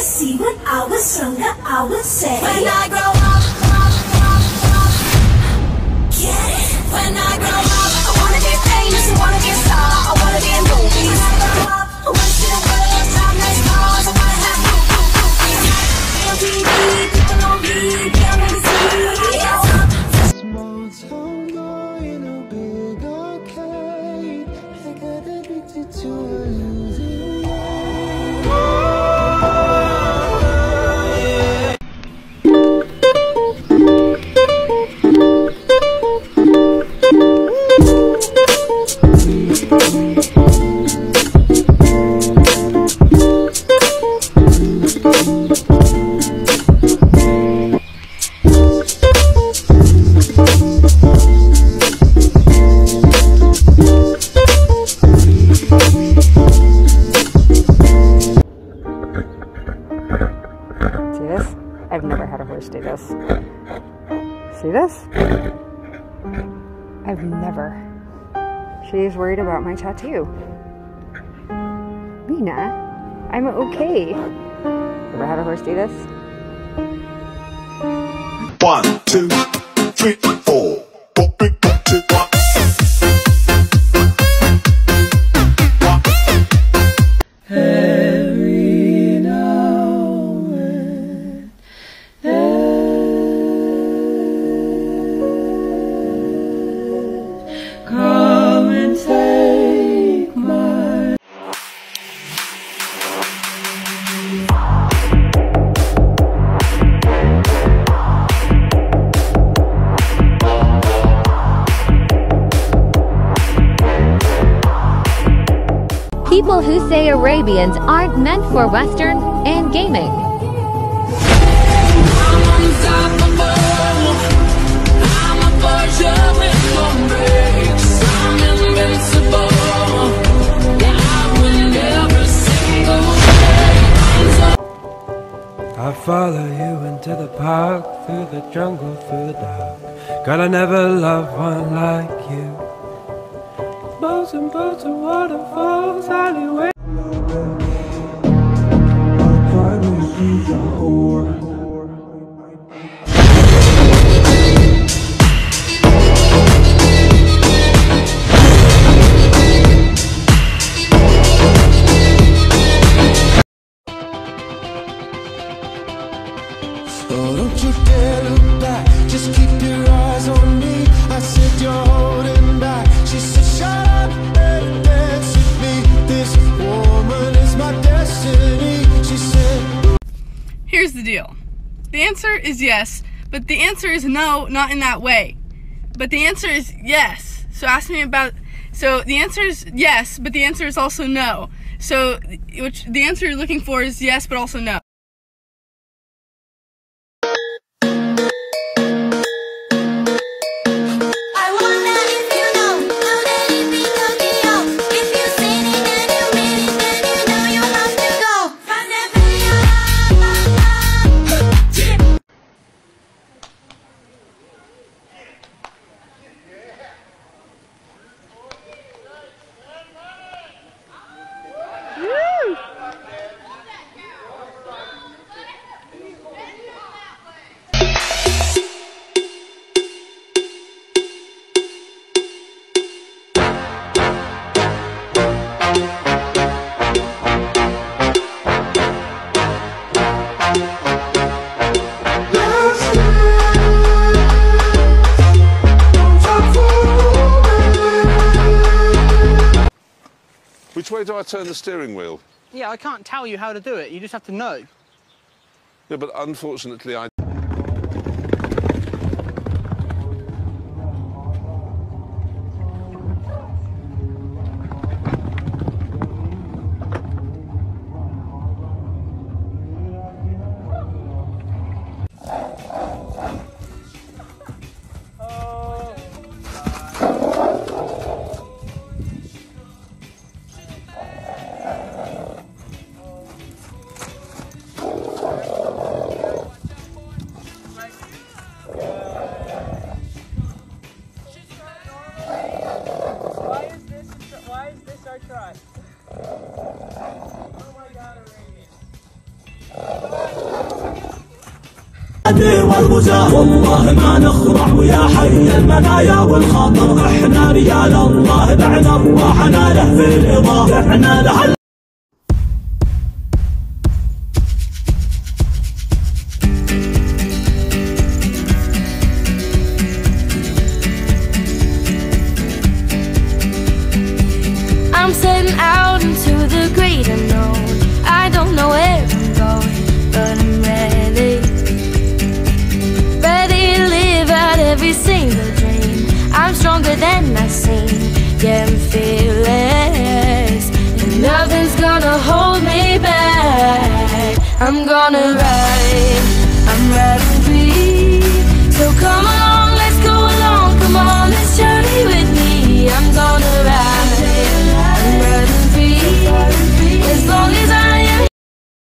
see what I was younger, I would say. When I grow up, Get it? when I grow up, I wanna be famous, I wanna be a star, This? I've never had a horse do this. See this? I've never. She's worried about my tattoo. Lena, I'm okay. Ever had a horse do this? One, two, three, People who say Arabians aren't meant for Western and gaming. I follow you into the park, through the jungle, through the dark. God, I never loved one like you. And and waterfalls, alleyway. Oh, don't you dare look back. Just keep your eyes on me. I said you're deal. The answer is yes, but the answer is no, not in that way. But the answer is yes. So ask me about so the answer is yes, but the answer is also no. So which the answer you're looking for is yes, but also no. Which way do I turn the steering wheel? Yeah, I can't tell you how to do it. You just have to know. Yeah, but unfortunately, I. والله ما نخضع ويا حي المنايا والخاطر. إحنا رجال الله بعد ارواحنا له في الاضافة إحنا له I'm gonna ride.